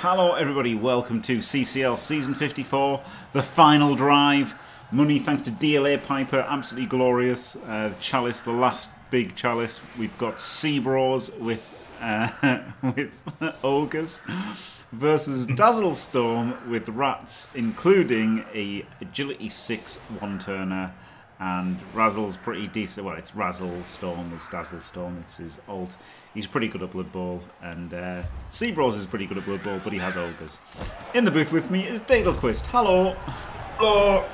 Hello, everybody. Welcome to CCL Season 54, the final drive. Money thanks to DLA Piper, absolutely glorious. Uh, chalice, the last big chalice. We've got CBraw with uh, with ogres versus Dazzle Storm with rats, including a agility six one turner. And Razzle's pretty decent. Well, it's Razzle Storm, it's Dazzle Storm, it's his alt. He's pretty good at Blood Bowl, and uh, CBraw is pretty good at Blood Bowl, but he has ogres. In the booth with me is Dadelquist. Hello. Hello.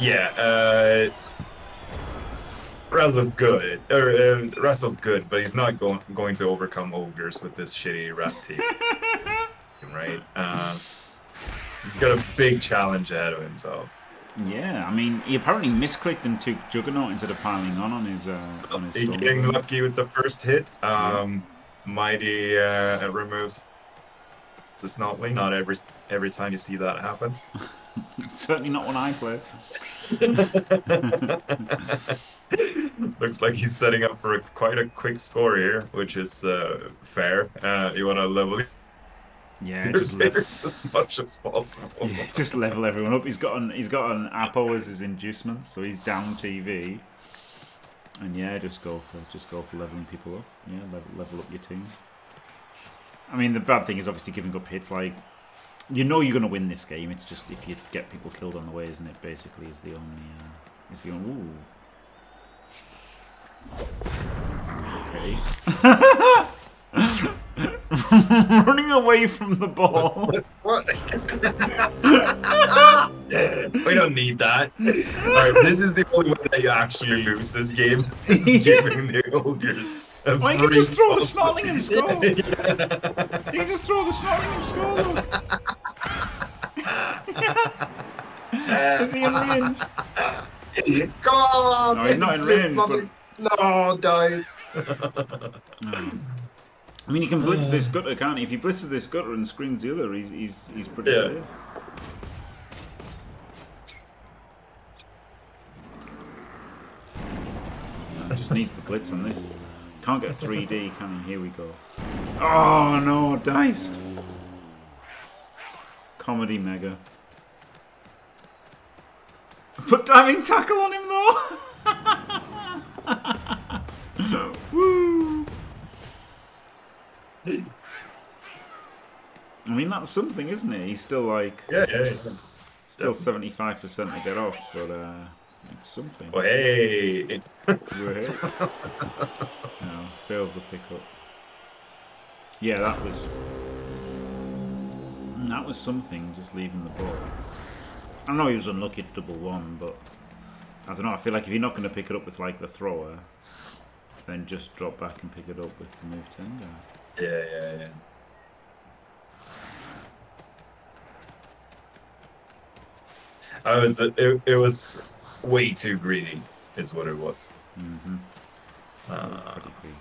Yeah, uh, Razzle's good. Er, uh, Razzle's good, but he's not going going to overcome ogres with this shitty rat team. right? Uh, he's got a big challenge ahead of himself. Yeah, I mean, he apparently misclicked and took Juggernaut instead of piling on on his. Uh, on his getting lucky with the first hit. Um, Mighty uh, removes the Snotling. Not every every time you see that happen. Certainly not when I play. Looks like he's setting up for a, quite a quick score here, which is uh, fair. Uh, you want to level Yeah, just level, as much as possible. yeah, just level everyone up. He's got an he's got an Apo as his inducement, so he's down TV. And yeah, just go for just go for leveling people up. Yeah, level, level up your team. I mean, the bad thing is obviously giving up hits. Like, you know you're going to win this game. It's just if you get people killed on the way, isn't it? Basically, is the only uh, is the only. Ooh. Okay. Running away from the ball. What? we don't need that. Alright, this is the only way that you actually lose this game. Is giving the ogres. a Well, you can just throw the snarling and score. Yeah. You can just throw the snarling and score. Is he in range? Come on! No, he's not in it's range, just not- No, dice. I mean, he can blitz this gutter, can't he? If he blitzes this gutter and screens the other, he's he's, he's pretty Yeah. safe. No, just needs the blitz on this. Can't get 3D, can he? Here we go. Oh no, diced. Comedy mega. Put diving tackle on him though. I mean, that's something, isn't it? He's still like Yeah, yeah, still seventy five percent to get off, but uh, it's something. Oh, hey. Right. no, fails the pickup. Yeah, that was that was something. Just leaving the ball. I know he was unlucky to double one, but I don't know. I feel like if you're not going to pick it up with like the thrower, then just drop back and pick it up with the move ten guy. Yeah, yeah, yeah. I was it, it was way too greedy is what it was. Mm-hmm. That was Uh, pretty greedy.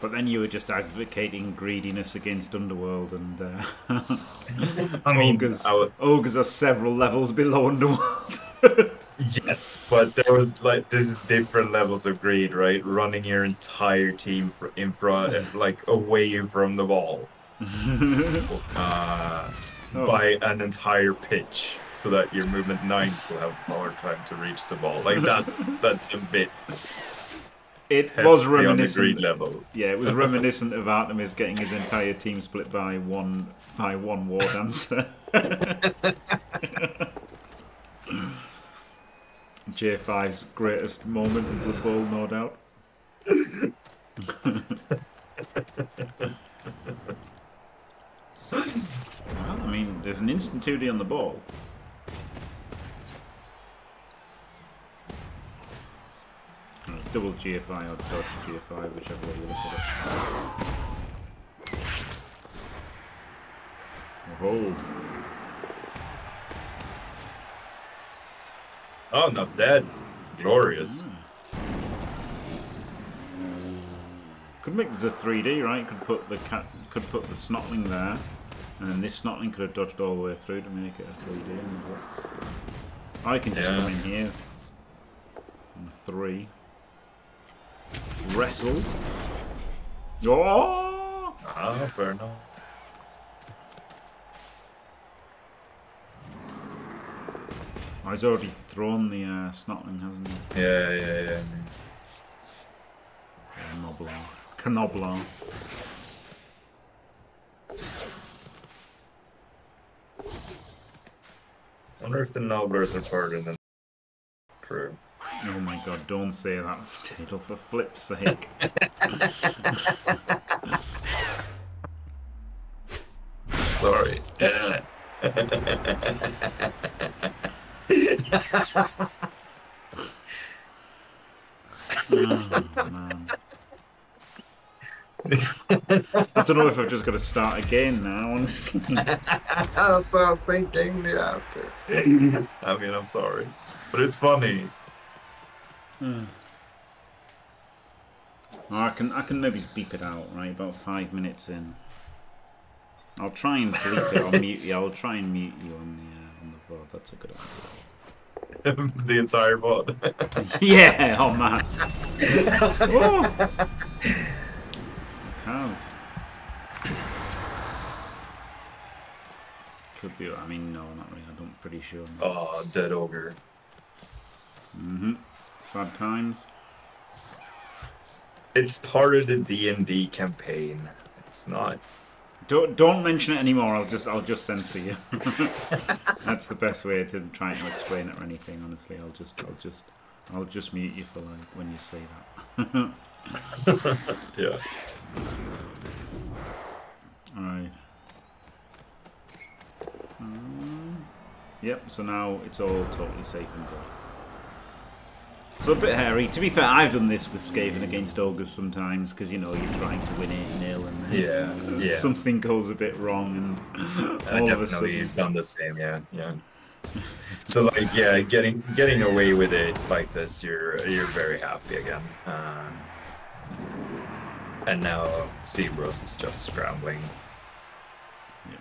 But then you were just advocating greediness against Underworld, and uh, I mean, ogres. Was, ogres are several levels below Underworld. yes, but there was like this is different levels of greed, right? Running your entire team in front, like away from the ball, uh, Oh. by an entire pitch, so that your movement nines will have more time to reach the ball. Like that's that's a bit It was on the greed reminiscent. level. Yeah, it was reminiscent of Artemis getting his entire team split by one by one war dancer. J5's greatest moment in Blood Bowl, no doubt. well, I mean, there's an instant 2D on the ball. Double GFI or dodge GFI, whichever way you look at it. Oh, Oh, not dead. Glorious. could make this a 3D, right? Could put the cat, could put the snotling there, and then this snotling could have dodged all the way through to make it a 3D. And what? I can just Yeah. come in here. On a three. Wrestle. Oh! Ah, fair enough. Oh, he's already thrown the uh, snotling, hasn't he? Yeah, yeah, yeah. Yeah, Gnoblar. Canoblar. wonder if the Gnoblars are harder than crew. Oh my god, don't say that, Tato, for flip's sake. Sorry. oh, man. I don't know if I've just got to start again now, honestly. That's what I was thinking. You have to. I mean, I'm sorry, but it's funny. Oh, I can I can maybe beep it out, right? About five minutes in. I'll try and bleep it. I'll mute you. I'll try and mute you on the uh, on the VOD. That's a good idea. the entire pod. yeah. Oh man. oh. It has. Could be. I mean, no, not really. I'm pretty sure. Oh, dead ogre. Mm-hmm. Sad times. It's part of the D and D campaign. It's not. Don't don't mention it anymore. I'll just I'll just censor you. That's the best way to try and explain it or anything. Honestly, I'll just I'll just I'll just mute you for like when you say that. yeah. All right. Um, yep. So now it's all totally safe and good. So a bit hairy. To be fair, I've done this with Skaven against ogres sometimes because you know you're trying to win eight nil and then Yeah, yeah. something goes a bit wrong and I all of a definitely done the same. Yeah, yeah. So like, yeah, getting getting away with it like this, you're you're very happy again. Um, and now CBraw is just scrambling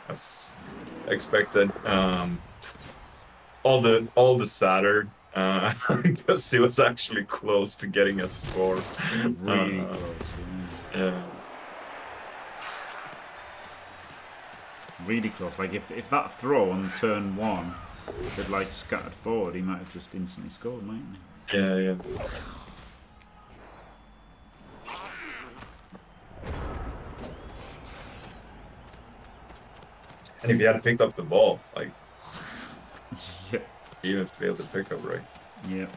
as expected. Um, all the all the sadder uh, because he was actually close to getting a score. really Uh, close. Yeah. Yeah. Really close. Like if, if that throw on turn one had like scattered forward, he might have just instantly scored, mightn't he? Yeah, yeah. And if he had picked up the ball, like Yeah. He even failed to pick up right. Yeah.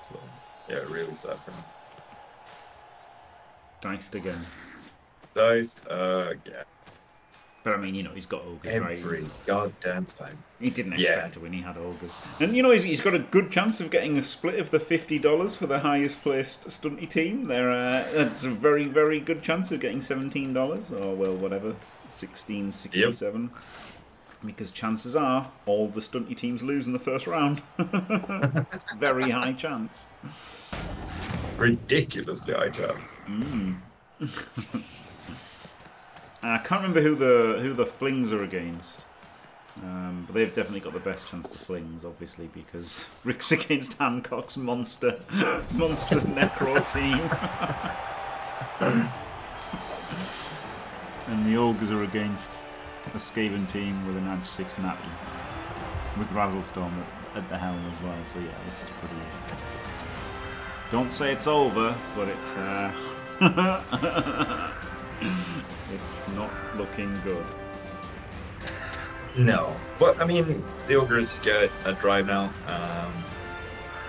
So yeah, really sad for him. Diced again. Diced, uh yeah. But I mean, you know, he's got ogres, right? Every goddamn time. He didn't Yeah. expect to win. He had ogres, and you know he's, he's got a good chance of getting a split of the fifty dollars for the highest placed stunty team. There, uh, that's a very very good chance of getting seventeen dollars, or well, whatever, sixteen sixty seven. Because chances are all the stunty teams lose in the first round. very high chance. Ridiculously high chance. I can't remember who the who the flings are against. Um, but they've definitely got the best chance to flings, obviously, because Rick's against Hancock's monster monster necro team. and the ogres are against a Skaven team with an Edge 6 Natty. With Razzlestorm at, at the helm as well, so yeah, this is pretty Don't say it's over, but it's uh It's not looking good. No. But I mean the ogres get a drive now. Um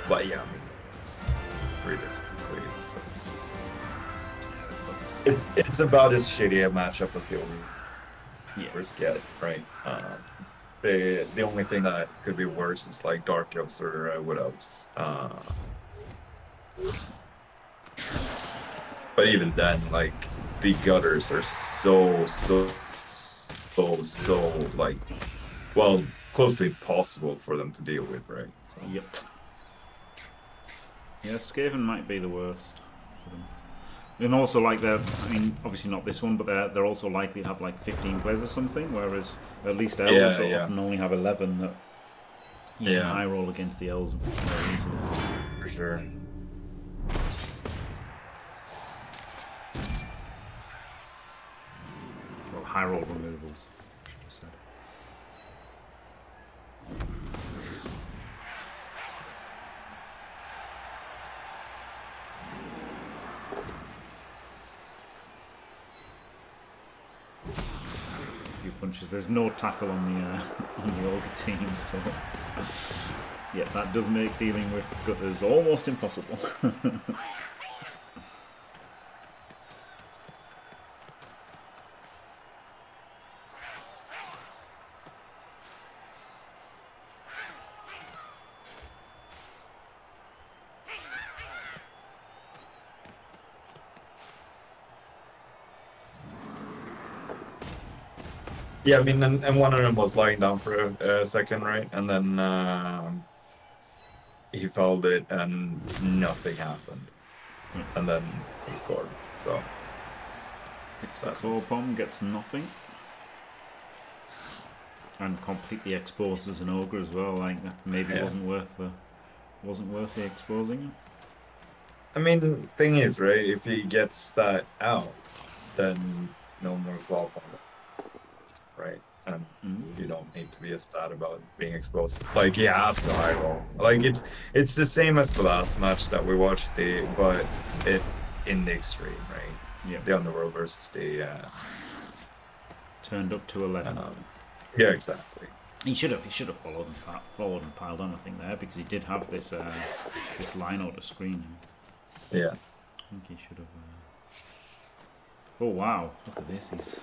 but yeah, I mean realistically it's it's it's about as shitty a matchup as the ogres Yeah. get, right? Um the the only thing that could be worse is like dark elves or uh, wood elves. Uh, but even then, like the gutters are so so so so like well close to impossible for them to deal with, right? So, Yep. Yeah, Skaven might be the worst for them. And also, like they're, I mean, obviously not this one, but they're, they're also likely to have like 15 players or something, whereas at least elves Yeah, yeah. often only have 11 that you can Yeah. high roll against the elves more easily. for sure. Well, high roll removals, should have said. few punches. There's no tackle on the uh, on the ogre team, so yeah, that does make dealing with gutters almost impossible. Yeah, I mean, and, and one of them was lying down for a, a second, right? And then um, he fouled it, and nothing happened. And then he scored. So Hits the That claw bomb, gets nothing. And completely exposes an ogre as well, like that maybe Yeah. wasn't worth the wasn't worth the exposing him. I mean, the thing is, right? If he gets that out, then no more claw bomb, right? And Mm. you don't need to be as sad about being exposed. Like he has to high roll. Like it's it's the same as the last match that we watched, the but it in the extreme, right? Yeah. The underworld versus the uh, Turned up to eleven. um, yeah, exactly. He should have. He should have followed and followed and piled on. I think there because he did have this uh, this line order screen. Yeah. I think he should have. Uh... Oh wow! Look at this. He's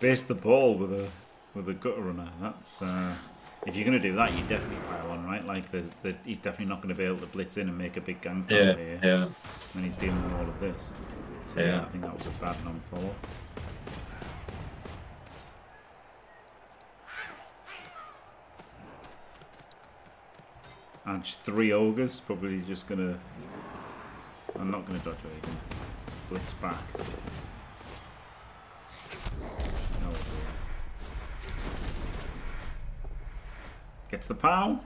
based the ball with a with a gutter runner. That's uh... if you're going to do that, you definitely pile on, right? Like the, the he's definitely not going to be able to blitz in and make a big gang Yeah, here yeah. when he's dealing with all of this. So yeah, Yeah. I think that was a bad non-follow. And three ogres, probably just gonna. I'm not gonna dodge Reagan. Blitz back. No. Gets the pow.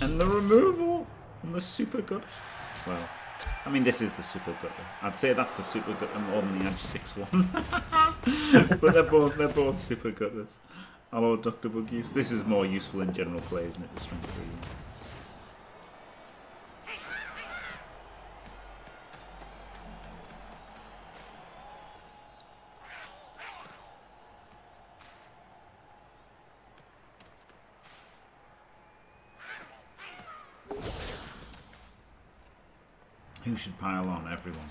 And the removal. And the super good. Well, I mean, this is the super good. I'd say that's the super gutter more than the Edge 6 one. but they're both, they're both super gutters. Hello, Dr. Buggies. This is more useful in general play, isn't it? The strength. Should pile on? Everyone.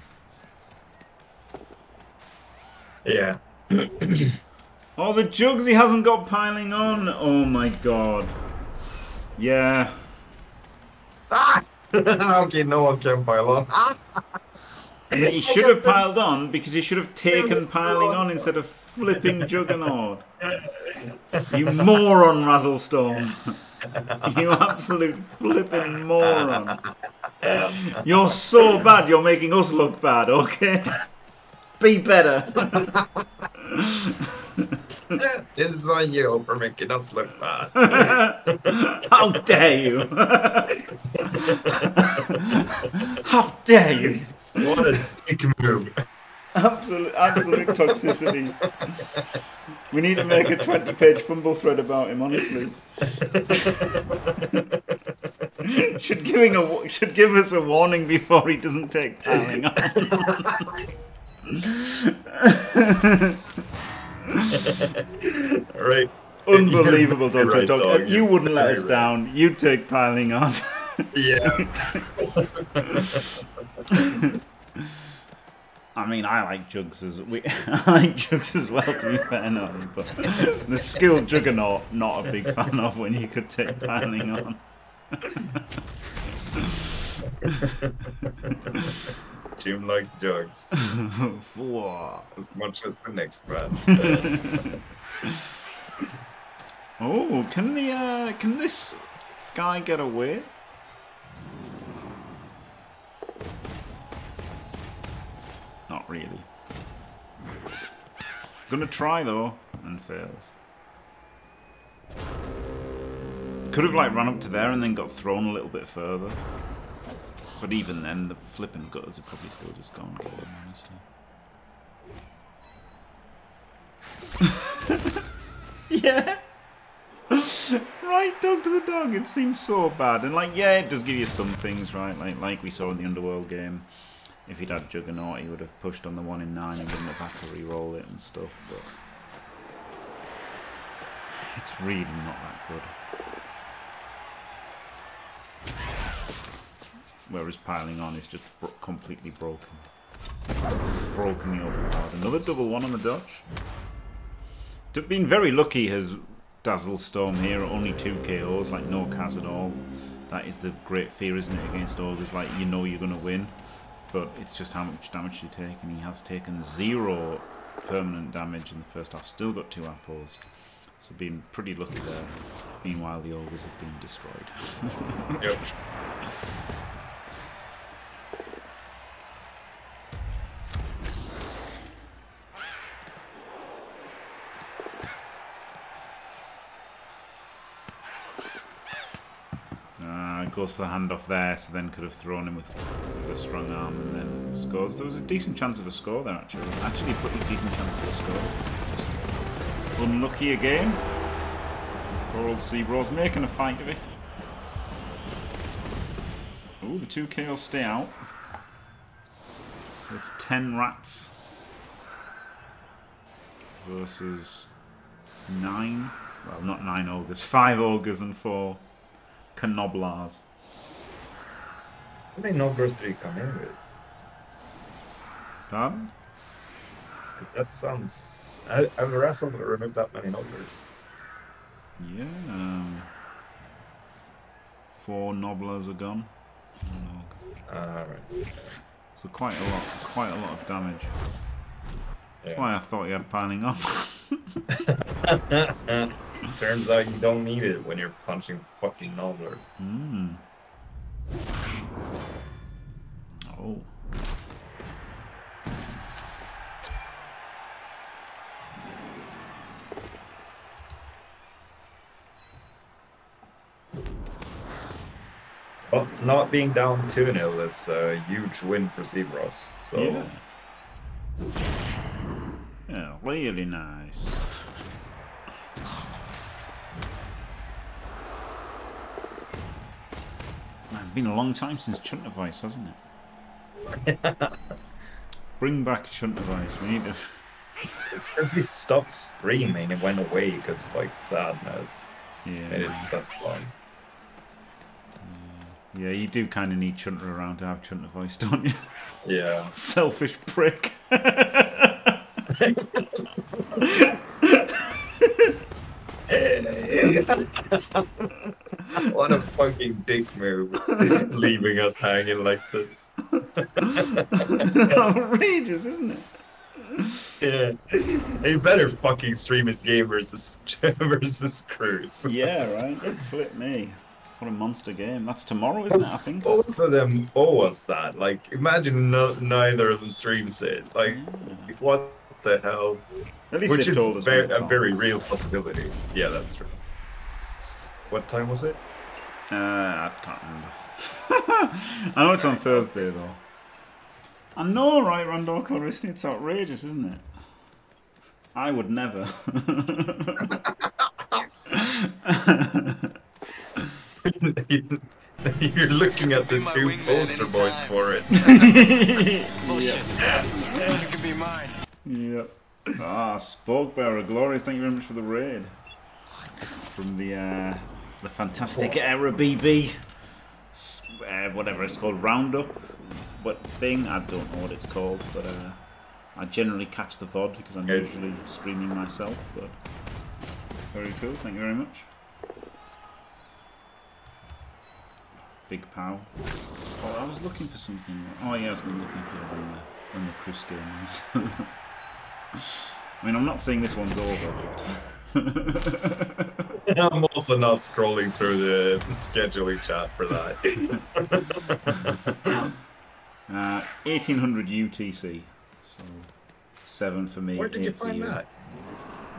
Yeah. Oh, the jugs he hasn't got piling on. Oh my god. Yeah. Ah! okay, no one can pile on. Ah! He should have piled on because he should have taken piling on instead of flipping Juggernaut. You moron, Razzlestorm. You absolute flipping moron. You're so bad, you're making us look bad, okay? Be better. this is on you for making us look bad. How dare you? How dare you? what a dick move. Absolute, absolute toxicity. We need to make a 20 page fumble thread about him, honestly. should, giving a, should give us a warning before he doesn't take piling on. right. Unbelievable, Dr. right, Dog. dog. You wouldn't let us right. down. You'd take piling on. Yeah. I mean, I like Jugs as we. I like Jugs as well. To be fair, no, but the skilled Juggernaut, not a big fan of when you could take piling on. Jim likes jugs as much as the next man. Oh, can the uh, can this guy get away? Gonna try though, and fails. Could have like run up to there and then got thrown a little bit further. But even then, the flipping gutters are probably still just gone. honestly. yeah. right, dog to the dog. It seems so bad, and like, yeah, it does give you some things, right? Like, like we saw in the Underworld game, if he'd had Juggernaut, he would have pushed on the one in nine and wouldn't have had to re-roll it and stuff. But it's really not that good. Whereas piling on is just bro completely broken. Broken the overpowered. Another double one on the dodge. Been very lucky has Dazzle Storm here, only two KOs, like no cas at all. That is the great fear, isn't it, against Ogres, like you know you're going to win, but it's just how much damage you take, and he has taken zero permanent damage in the first half, still got two apples, so being pretty lucky there. Meanwhile, the Ogres have been destroyed. yep. For the handoff there, so then could have thrown him with a strong arm and then scores. There was a decent chance of a score there, actually. Actually, a pretty decent chance of a score. Just unlucky again. Poor old CBraw making a fight of it. Ooh, the two kills stay out. So it's 10 rats versus 9. Well, not 9 ogres. 5 ogres and 4 Gnoblars. How many Gnoblars did he come in with? Pardon? Because that sounds. I, I've wrestled but remember that many Gnoblars. Yeah. Um, four Gnoblars are gone. Alright. So quite a lot, quite a lot of damage. That's yeah. why I thought he had piling on. Turns out you don't need it when you're punching fucking Gnoblars. Mm. Oh. Well, not being down 2 0 is a huge win for CBraw. So. Yeah. yeah, really nice. Been a long time since Chuntavice, hasn't it? Bring back Chuntavice. We need to. It's because he stopped screaming and went away because like sadness. Yeah. It that's fun. Yeah, you do kind of need Chunter around to have Chunter voice, don't you? Yeah. Selfish prick. what a fucking dick move. Leaving us hanging like this. Outrageous, isn't it? Yeah. He better fucking stream his game versus versus Cruz. Yeah, right. Flip me. What a monster game. That's tomorrow, isn't it? I think. Both of them owe us that. Like, imagine no, neither of them streams it. Like, yeah. what the hell? At least Which is told us very, a very real possibility. Yeah, that's true. What time was it? Uh, I can't remember. I know it's on Thursday though. I know, right, Randall Calrissian? It's outrageous, isn't it? I would never. You're looking at the two poster boys for it. yeah. Yep. Ah, Spokebearer, glorious. Thank you very much for the raid. From the uh, the fantastic Era BB, uh, whatever it's called, Roundup, what thing? I don't know what it's called, but uh, I generally catch the VOD because I'm usually streaming myself. But very cool. Thank you very much. Big Pow. Oh, I was looking for something. Oh yeah, I was looking for the, when the Chris game is. I mean, I'm not saying this one's over, but... I'm also not scrolling through the scheduling chat for that. uh, 1800 UTC. So, 7 for me. Where did you find you. that?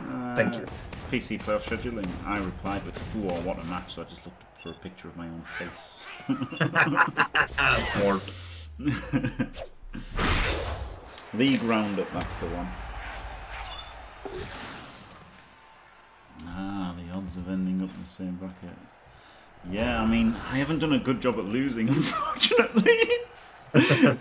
Uh, Thank you. PC player scheduling. I replied with 4, what a match, so I just looked for a picture of my own face. Smart. League Roundup, that's the one. Ah, the odds of ending up in the same bracket. Yeah, I mean, I haven't done a good job at losing, unfortunately.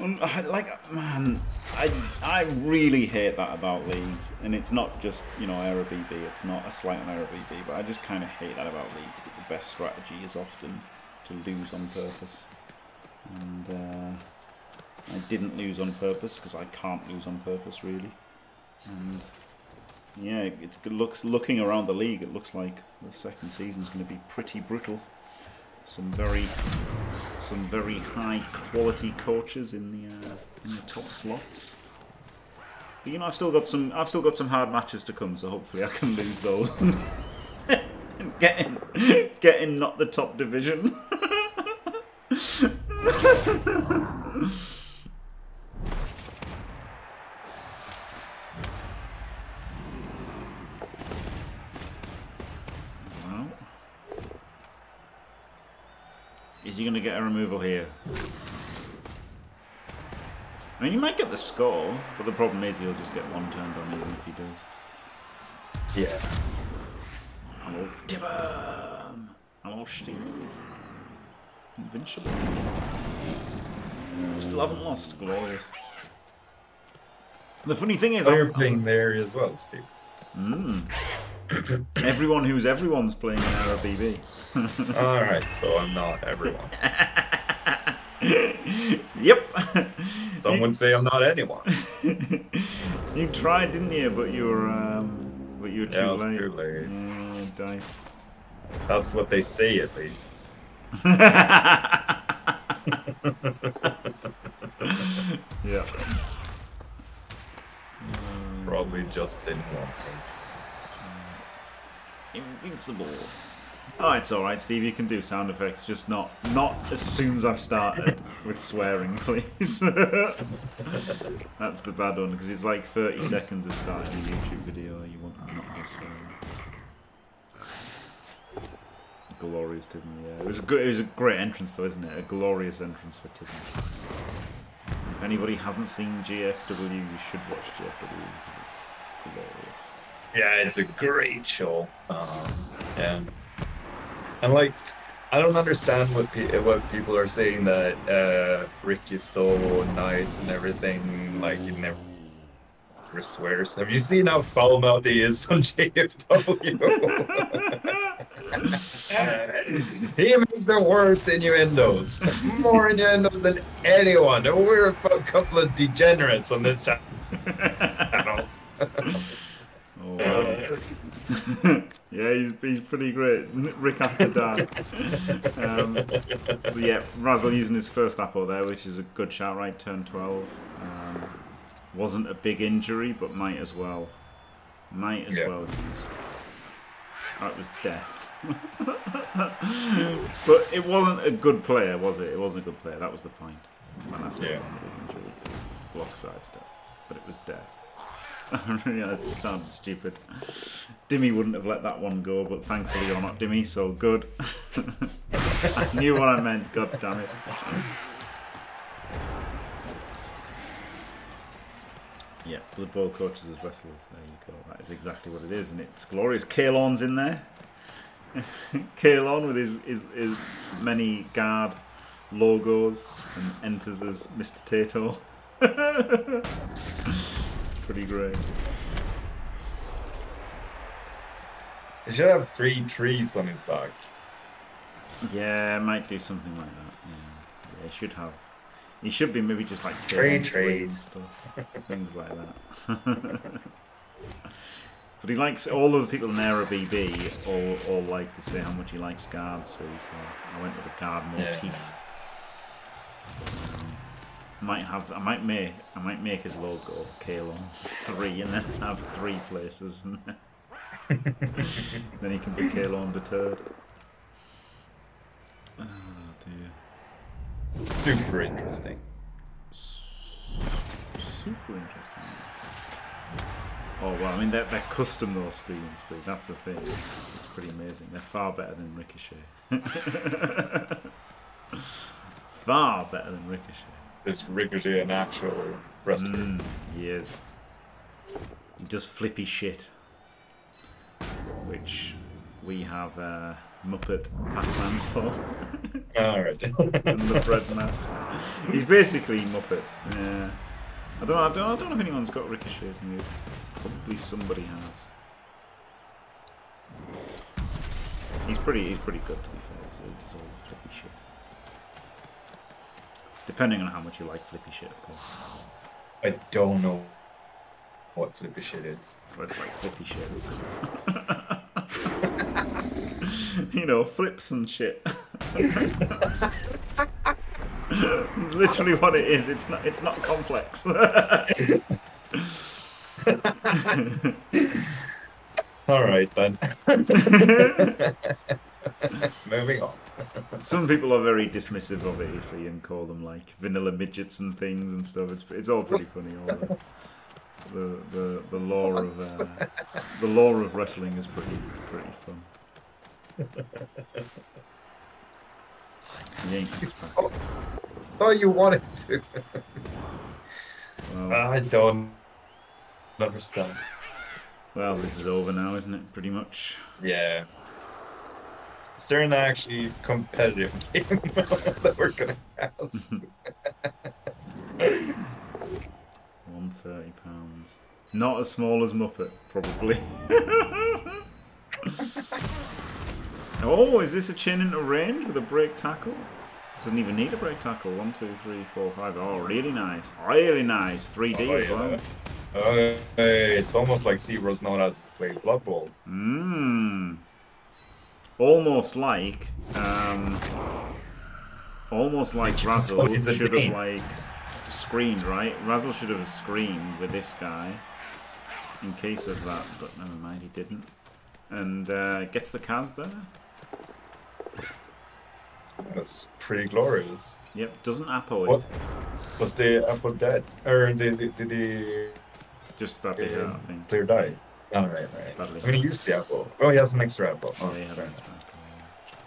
Like man, I I really hate that about leagues, and it's not just you know Aero BB. It's not a slight on Aero BB, but I just kind of hate that about leagues. That the best strategy is often to lose on purpose, and uh, I didn't lose on purpose because I can't lose on purpose really, and yeah, it looks looking around the league. It looks like the second season is going to be pretty brutal. Some very some very high quality coaches in the uh, in the top slots. But you know, I've still got some I've still got some hard matches to come, so hopefully I can lose those. get in, get in not the top division. Well, Is he going to get a removal here? I mean, he might get the score, but the problem is he'll just get one turned on even if he does. Yeah. Hello, Tibum! Hello, Steve. Invincible. Still haven't lost. Glorious. The funny thing is, So you're I'm- playing there as well, Steve. Mm. everyone who's everyone's playing an Arrow BB. All right, so I'm not everyone. yep. Some would say I'm not anyone. you tried, didn't you? But you were, um, but you were too Yeah, late. too late. Yeah, dice. That's what they say, at least. yeah. Probably just didn't want them. Invincible. Oh, it's all right, Steve. You can do sound effects, just not not as soon as I've started with swearing, please. That's the bad one because it's like 30 seconds of starting a YouTube video. You want to not have swearing. Glorious Tidden, yeah. It was a good. It was a great entrance, though, isn't it? A glorious entrance for Tidden. If anybody hasn't seen GFW, you should watch GFW because it's glorious. Yeah, it's a great show. Um, yeah. And like, I don't understand what pe- what people are saying that uh, Rick is so nice and everything. Like he never swears. Have you seen how foul mouthed he is on JFW? he makes the worst innuendos, more innuendos than anyone. We're a couple of degenerates on this channel. Oh, wow. yeah, he's, he's pretty great. Rick after dark. Um, so yeah, Razzle using his first apple there, which is a good shout, right? Turn 12. Um, wasn't a big injury, but might as well. Might as Yeah. well use. That was death. but it wasn't a good player, was it? It wasn't a good player. That was the point. When I said it Yeah. wasn't a big injury, it was block side step, but it was death. yeah, it sounded stupid. Dimmy wouldn't have let that one go, but thankfully you're not Dimmy, so good. I knew what I meant, god damn it. Yeah, Blood Bowl coaches as wrestlers, there you go. That is exactly what it is, and it's glorious. Kalon's in there. Kalon with his, his, his many guard logos and enters as Mr. Tato. Pretty great. He should have three trees on his back. Yeah, might do something like that. Yeah, yeah he should have. He should be maybe just like Tree Kalon trees. stuff, things like that. but he likes all of the people in Aero BB all, all like to say how much he likes guards. So he's, uh, I went with the guard motif. Yeah. Um, might have I might make I might make his logo Kalon three and then have three places and then he can be Kalon deterred. Oh ah, dear. Super interesting. S- Super interesting. Oh well, I mean they're, they're custom those speed and speed. That's the thing. It's pretty amazing. They're far better than Ricochet. far better than Ricochet. Is Ricochet an actual wrestler? Mm, he is. He does flippy shit. Which we have uh, Muppet Pac-Man for. Alright. and the bread mask. He's basically Muppet. Yeah. I don't, I don't, I don't know if anyone's got Ricochet's moves. Probably somebody has. He's pretty, he's pretty good to be fair. Depending on how much you like flippy shit, of course. I don't know what flippy shit is. But it's like flippy shit. you know, flips and shit. it's literally what it is. It's not. It's not complex. All right then. Moving on. Some people are very dismissive of it, you see, and call them like vanilla midgets and things and stuff. It's it's all pretty funny. All the the the, the law of uh, the law of wrestling is pretty pretty fun. Yankees back. Oh, thought you wanted to. Well, I don't understand. well, this is over now, isn't it? Pretty much. Yeah. Is there an actually competitive game that we're gonna cast? One thirty pounds. Not as small as Muppet, probably. oh, is this a chin into range with a break tackle? Doesn't even need a break tackle. One, two, three, four, five. Oh, really nice. Really nice. 3D Oh, as well. yeah. Uh, it's almost like Zero's known as played Blood Bowl. Mmm. Almost like, um, almost like Razzle What is the should have like screened, right? Razzle should have screened with this guy in case of that, but never mind, he didn't. And uh, gets the cas there. That's pretty glorious. Yep, doesn't Apo it. What? Was the apple dead? Or did, did, did the Just badly hurt, I think. player die? Oh, right, right. Badly I'm gonna use the apple. Oh, he has an extra apple. Oh, Yeah, he had fair an enough. extra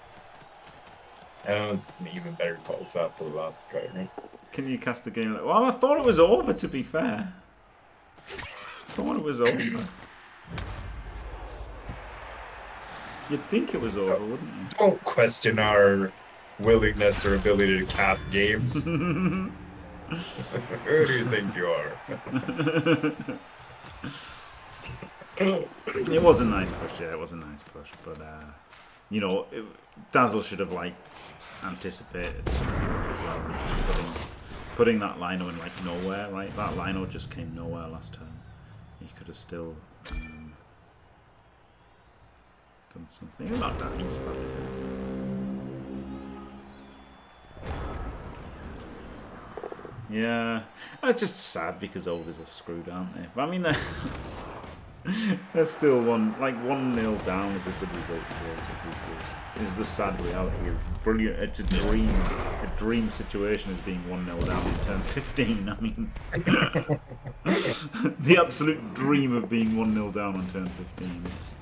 Apo, And it was an even better call to apple the last guy, right? Can you cast the game? Well, I thought it was over. To be fair, I thought it was over. You'd think it was over, wouldn't you? Don't question our willingness or ability to cast games. Who do you think you are? it was a nice push, yeah, it was a nice push, but uh, you know, it, Dazzle should have like anticipated rather than just putting putting that lino in like nowhere, right? That lino just came nowhere last turn. He could have still um, done something. Just badly. Yeah, it's just sad because ogres are screwed, aren't they? But I mean, they're they're still one like one nil down is a good result for us. Is the, is the sad reality. Brilliant. It's a dream. A dream situation is being one nil down in turn fifteen. I mean, the absolute dream of being one nil down on turn fifteen. It's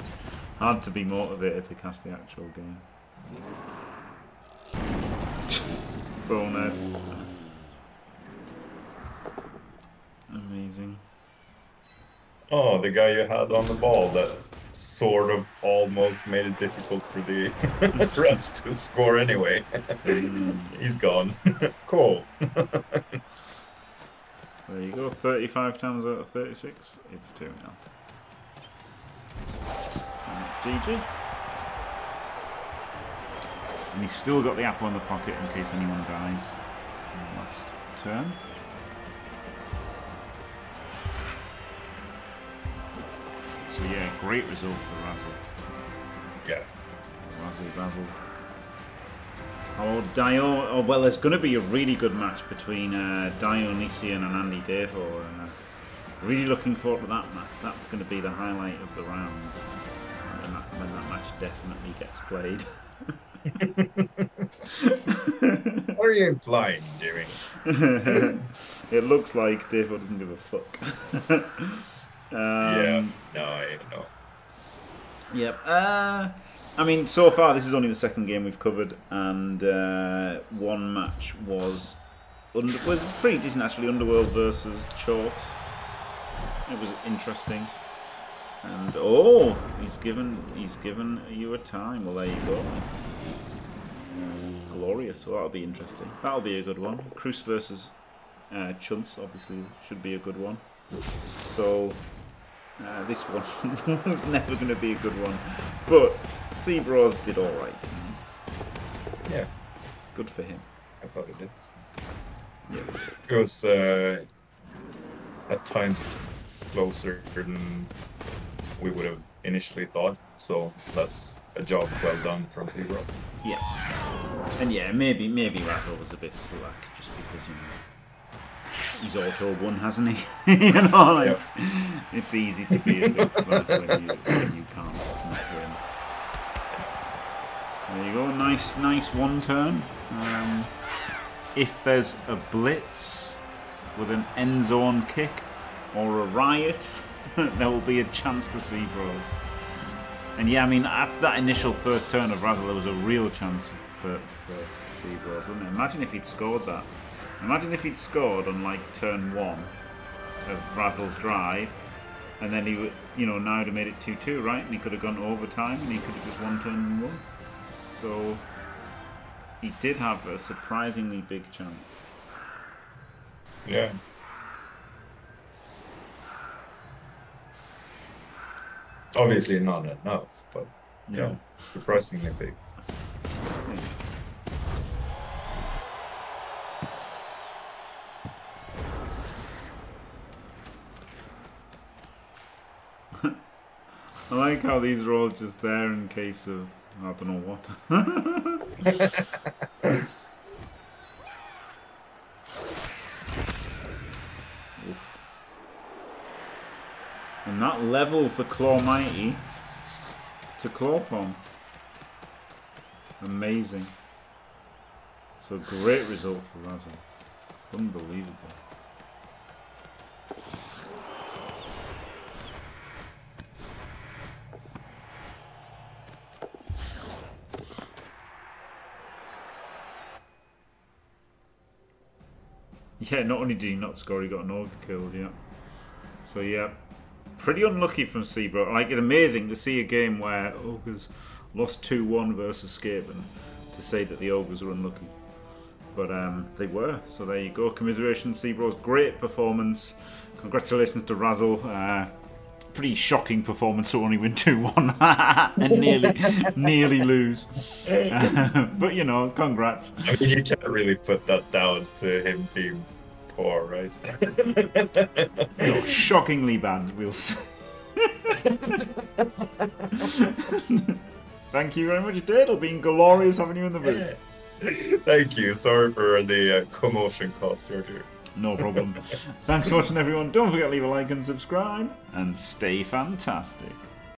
hard to be motivated to cast the actual game. Bonehead. Amazing. Oh, the guy you had on the ball that sort of almost made it difficult for the Reds to score anyway. Mm. He's gone. cool. There you go, 35 times out of 36, it's 2 now. And it's GG. And he's still got the apple in the pocket in case anyone dies in the last turn. So yeah, great result for Razzle. Yeah. Razzle Dazzle. Oh, Dio. Oh, well, there's going to be a really good match between uh, Dionysian and Andy Devo. Uh, really looking forward to that match. That's going to be the highlight of the round. When that, when that match definitely gets played. What are you implying, Jimmy? it looks like Devo doesn't give a fuck. um, yeah. No, I know. Yep. Uh, I mean, so far this is only the second game we've covered, and uh, one match was under, was pretty decent actually. Underworld versus Chorfs. It was interesting. And oh, he's given he's given you a time. Well, there you go. Glorious. So that'll be interesting. That'll be a good one. Cruz versus uh, Chunts obviously should be a good one. So uh, this one was never going to be a good one, but CBraw did all right. Yeah, Good for him. I thought he did. Yeah. It was uh, at times closer than we would have initially thought. So that's a job well done from CBraw. Yeah. And yeah, maybe maybe Razzle was a bit slack just because you know he's auto won, hasn't he? you know, like it's easy to be a bit slack when you when you can't win. There you go, nice nice one turn. Um, if there's a blitz with an end zone kick or a riot, there will be a chance for CBraw. And yeah, I mean, after that initial first turn of Razzle, there was a real chance for, for CBraw, wasn't it? Imagine if he'd scored that. Imagine if he'd scored on like turn one of Razzle's drive, and then he would, you know, now would have made it 2 2, right? And he could have gone overtime and he could have just won turn one. So he did have a surprisingly big chance. Yeah. Obviously not enough, but yeah, No. surprisingly big. Like how these are all just there in case of I don't know what. And that levels the Claw Mighty to Clawpom. Amazing. So great result for Razzle. Unbelievable. Yeah, not only did he not score, he got an ogre killed, yeah. So yeah, pretty unlucky from CBraw. Like it's amazing to see a game where ogres lost two one versus Skaven to say that the ogres were unlucky. But um, they were, so there you go. Commiserations, CBraw. Great performance. Congratulations to Razzle. Uh, pretty shocking performance to only win 2 1 and nearly, nearly lose. but you know, congrats. I mean, you can't really put that down to him being poor, right? No, shockingly bad, we'll say. Thank you very much, Dale. Been glorious having you in the booth. Thank you. Sorry for the uh, commotion cost earlier. No problem. Thanks for watching, everyone. Don't forget to leave a like and subscribe, and stay fantastic.